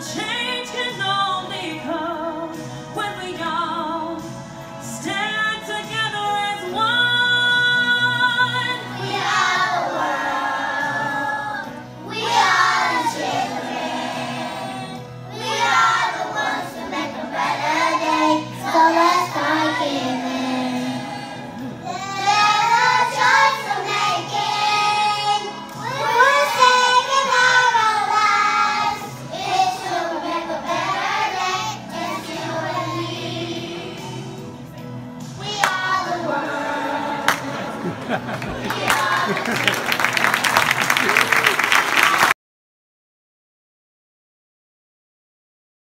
change. Yeah.